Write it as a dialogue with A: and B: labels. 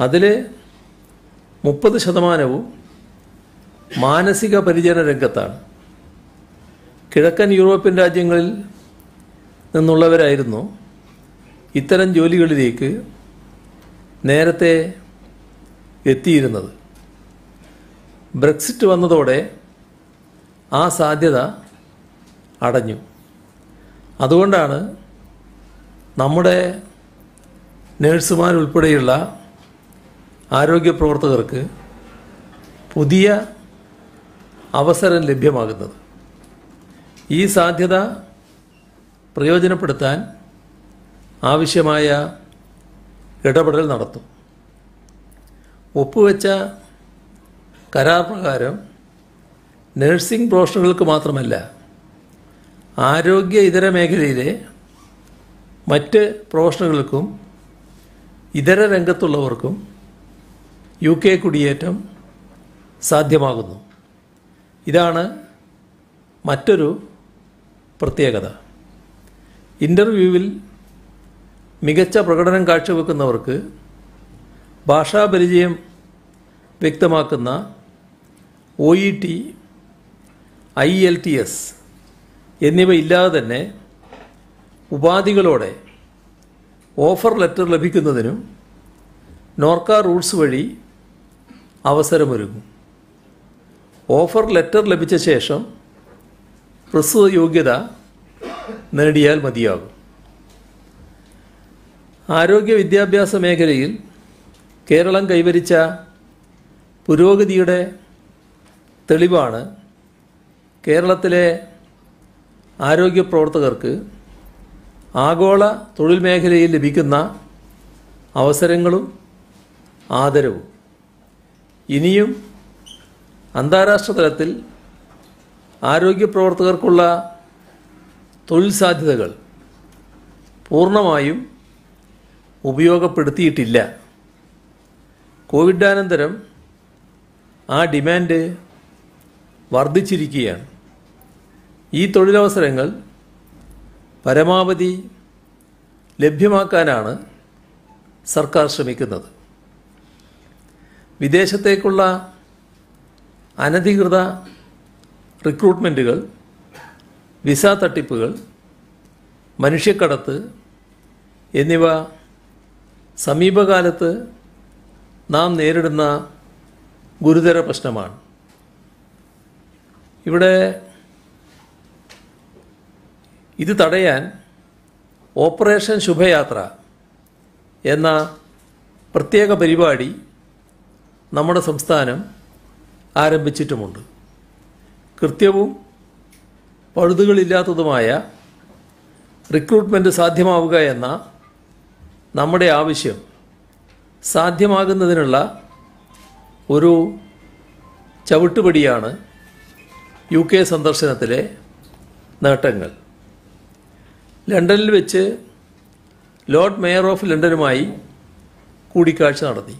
A: അതിൽ മുപ്പത് ശതമാനവും മാനസിക പരിചരണ രംഗത്താണ്. കിഴക്കൻ യൂറോപ്യൻ രാജ്യങ്ങളിൽ നിന്നുള്ളവരായിരുന്നു ഇത്തരം ജോലികളിലേക്ക് നേരത്തെ എത്തിയിരുന്നത്. ബ്രെക്സിറ്റ് വന്നതോടെ ആ സാധ്യത അടഞ്ഞു. അതുകൊണ്ടാണ് നമ്മുടെ നേഴ്സുമാരുൾപ്പെടെയുള്ള ആരോഗ്യ പ്രവർത്തകർക്ക് പുതിയ അവസരം ലഭ്യമാകുന്നത്. ഈ സാധ്യത പ്രയോജനപ്പെടുത്താൻ ആവശ്യമായ ഇടപെടൽ നടത്തും. ഒപ്പുവെച്ച കരാർ പ്രകാരം നഴ്സിംഗ് പ്രൊഫഷണലുകൾക്ക് മാത്രമല്ല ആരോഗ്യ ഇതര മേഖലയിലെ മറ്റ് പ്രൊഫഷണലുകൾക്കും ഇതര രംഗത്തുള്ളവർക്കും യു കെ കുടിയേറ്റം സാധ്യമാകുന്നു. ഇതാണ് മറ്റൊരു പ്രത്യേകത. ഇന്റർവ്യൂവിൽ മികച്ച പ്രകടനം കാഴ്ചവെക്കുന്നവർക്ക് ഭാഷാപരിചയം വ്യക്തമാക്കുന്ന O E T I E L T S ഇല്ലാതെ തന്നെ ഉപാധികളോടെ ഓഫർ ലെറ്റർ ലഭിക്കുന്നതിനും നോർക്ക റൂട്ട്സ് വഴി അവസരമൊരുങ്ങും. ഓഫർ ലെറ്റർ ലഭിച്ച ശേഷം പ്രസ്തുത യോഗ്യത നേടിയാൽ മതിയാകും. ആരോഗ്യ വിദ്യാഭ്യാസ മേഖലയിൽ കേരളം കൈവരിച്ച പുരോഗതിയുടെ തെളിവാണ് കേരളത്തിലെ ആരോഗ്യ പ്രവർത്തകർക്ക് ആഗോള തൊഴിൽ മേഖലയിൽ ലഭിക്കുന്ന അവസരങ്ങളും ആദരവും. ഇനിയും അന്താരാഷ്ട്ര തലത്തിൽ ആരോഗ്യ പ്രവർത്തകർക്കുള്ള തൊഴിൽ സാധ്യതകൾ പൂർണമായും ഉപയോഗപ്പെടുത്തിയിട്ടില്ല. കോവിഡാനന്തരം ആ ഡിമാൻഡ് വർദ്ധിച്ചിരിക്കുകയാണ്. ഈ തൊഴിലവസരങ്ങൾ പരമാവധി ലഭ്യമാക്കാനാണ് സർക്കാർ ശ്രമിക്കുന്നത്. വിദേശത്തേക്കുള്ള അനധികൃത റിക്രൂട്ട്മെന്റുകൾ വിസ തട്ടിപ്പുകൾ മനുഷ്യക്കടത്ത് എന്നിവ സമീപകാലത്ത് നാം നേരിടുന്ന ഗുരുതര പ്രശ്നമാണ്. ഇവിടെ ഇത് തടയാൻ ഓപ്പറേഷൻ ശുഭയാത്ര എന്ന പ്രത്യേക പരിപാടി നമ്മുടെ സംസ്ഥാനം ആരംഭിച്ചിട്ടുമുണ്ട്. കൃത്യവും പഴുതുകളില്ലാത്തതുമായ റിക്രൂട്ട്മെന്റ് സാധ്യമാവുക എന്ന നമ്മുടെ ആവശ്യം സാധ്യമാകുന്നതിനുള്ള ഒരു ചവിട്ടുപടിയാണ് യു കെ സന്ദർശനത്തിലെ നേട്ടങ്ങൾ. ലണ്ടനിൽ വെച്ച് ലോർഡ് മേയർ ഓഫ് ലണ്ടനുമായി കൂടിക്കാഴ്ച നടത്തി.